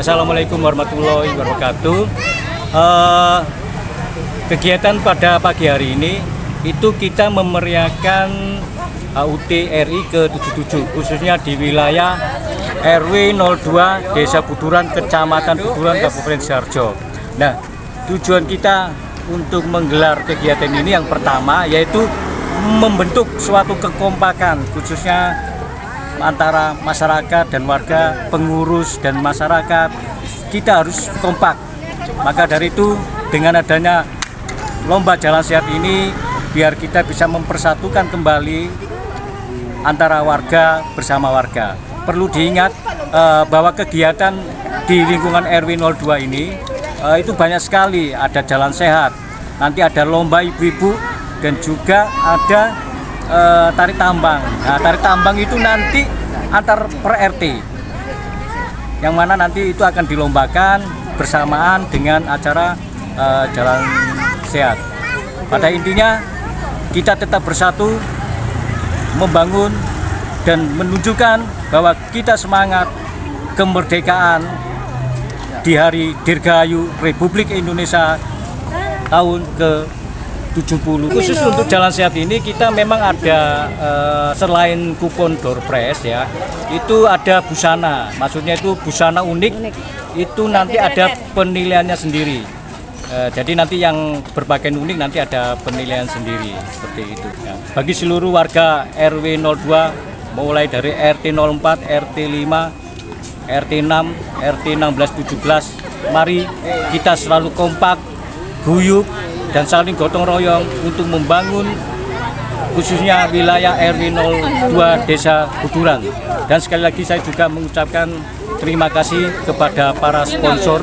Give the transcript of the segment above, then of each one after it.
Assalamualaikum warahmatullahi wabarakatuh. Eh, kegiatan pada pagi hari ini itu kita memeriahkan HUT RI ke-77 khususnya di wilayah RW 02 Desa Buduran Kecamatan Buduran Kabupaten Sidoarjo. Nah, tujuan kita untuk menggelar kegiatan ini yang pertama yaitu membentuk suatu kekompakan khususnya antara masyarakat dan warga, pengurus dan masyarakat, kita harus kompak. Maka dari itu, dengan adanya lomba jalan sehat ini, biar kita bisa mempersatukan kembali antara warga bersama warga. Perlu diingat eh, bahwa kegiatan di lingkungan RW 02 ini eh, itu banyak sekali, ada jalan sehat, nanti ada lomba ibu-ibu dan juga ada eh, tarik tambang. Nah, tarik tambang itu nanti antar per RT. Yang mana nanti itu akan dilombakan bersamaan dengan acara eh, jalan sehat. Pada intinya kita tetap bersatu membangun dan menunjukkan bahwa kita semangat kemerdekaan di hari Dirgahayu Republik Indonesia tahun ke 70 khusus untuk jalan sehat ini kita memang ada eh, selain kupon door prize ya itu ada busana. Maksudnya itu busana unik. Itu nanti ada penilaiannya sendiri. Eh, jadi nanti yang berpakaian unik nanti ada penilaian sendiri. Seperti itu ya. bagi seluruh warga RW 02 mulai dari RT 04 RT 5 RT 6 RT 16 17 mari kita selalu kompak guyup dan saling gotong royong untuk membangun khususnya wilayah RW 02 Desa Buduran. Dan sekali lagi saya juga mengucapkan terima kasih kepada para sponsor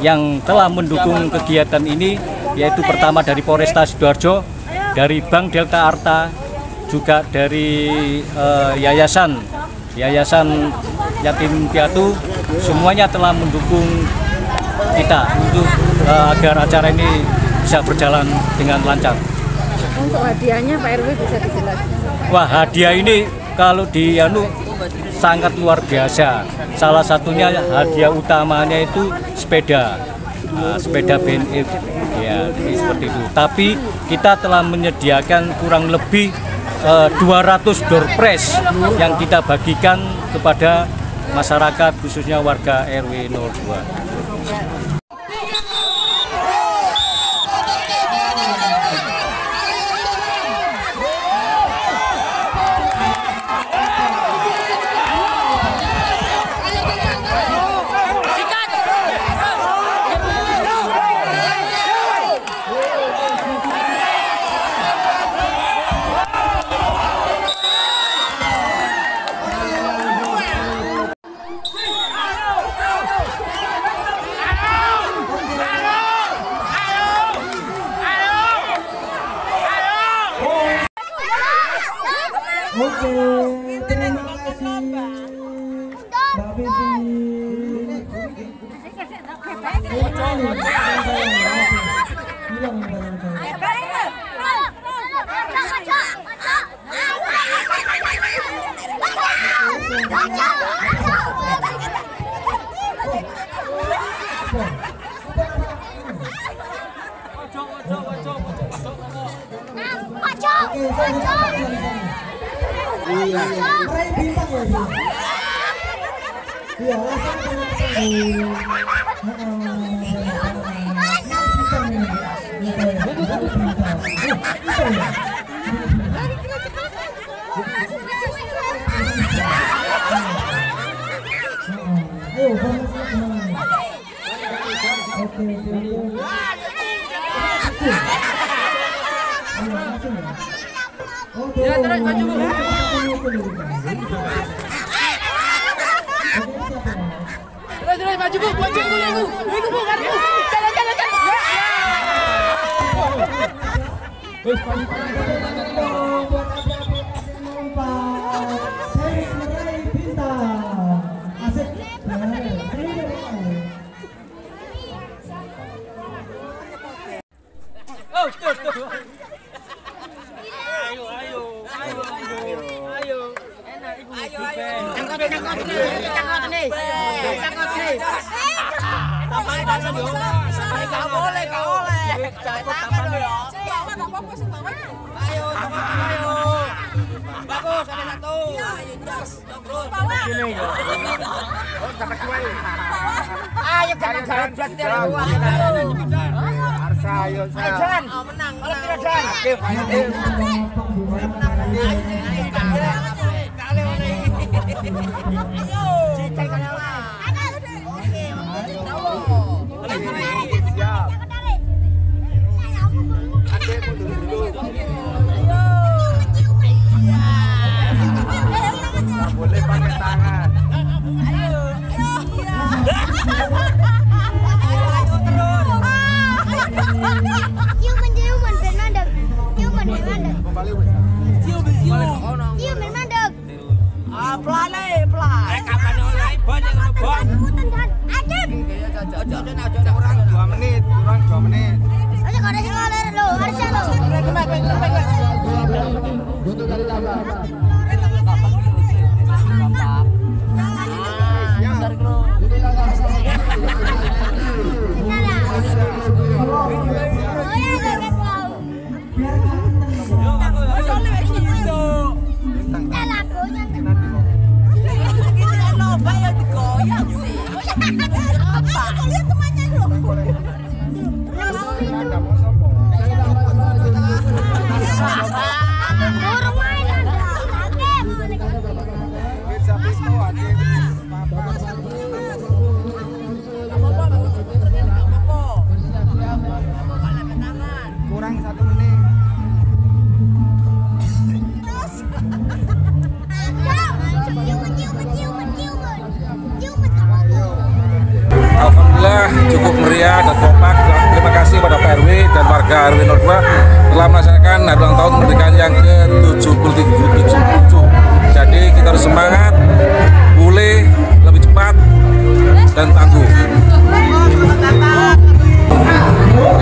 yang telah mendukung kegiatan ini yaitu pertama dari Polresta Sidoarjo, dari Bank Delta Arta, juga dari eh, yayasan Yayasan Yatim Piatu semuanya telah mendukung kita untuk eh, agar acara ini bisa berjalan dengan lancar. Untuk hadiahnya Pak RW bisa dijelaskan. Wah hadiah ini kalau di anu sangat luar biasa. Salah satunya hadiah utamanya itu sepeda, Nah, sepeda BNI ya jadi seperti itu. Tapi kita telah menyediakan kurang lebih eh, 200 door prize yang kita bagikan kepada masyarakat khususnya warga RW 02. Bintang ya dia. Iya, langsung ya? Terus maju. Terus terus maju bu, maju bu, maju, maju bu, maju. Jalan jalan jalan. Terus pagi-pagi Ayo jangan jalan belas tiap luar. Harus ayo. Ayo jalan. menang. Kalau tidak jalan. Boleh Kembali wis. Ciuman mandek. Ah, pelan eh, pelan. Eh, kapan oleh bon yang ngono bon? Adem. Ojo ojo ojo kurang. Dua menit, kurang dua menit. Aja kau ada sekolah lo, harusnya lo. Oh Ah! Telah melaksanakan hari ulang tahun kemerdekaan yang ke-77. Jadi kita harus semangat, pulih, lebih cepat, dan tangguh.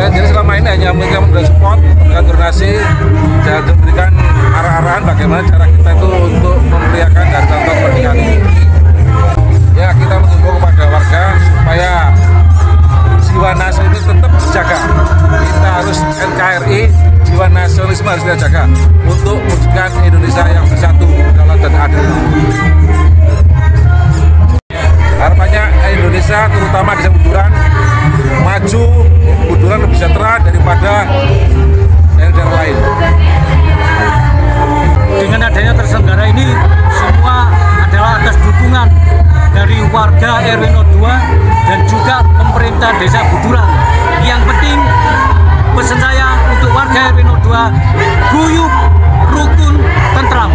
Ya, jadi selama ini hanya memberikan memberikan support, memberikan koordinasi, dan memberikan arah-arahan bagaimana cara kita itu untuk memeriahkan ulang tahun kemerdekaan ini. Ya, kita menghimbau kepada warga supaya jiwa nasional itu tetap dijaga. Kita harus NKRI, jiwa nasionalisme harus kita jaga untuk mewujudkan Indonesia yang bersatu, dalam dan adil. Harapannya Indonesia, terutama desa Buduran, maju, Buduran lebih sejahtera daripada daerah-daerah lain. Dengan adanya terselenggara ini semua adalah atas dukungan dari warga RW 02 dan juga pemerintah desa Buduran. Yang penting pesan saya untuk warga RW 02 guyup, rukun, tentram.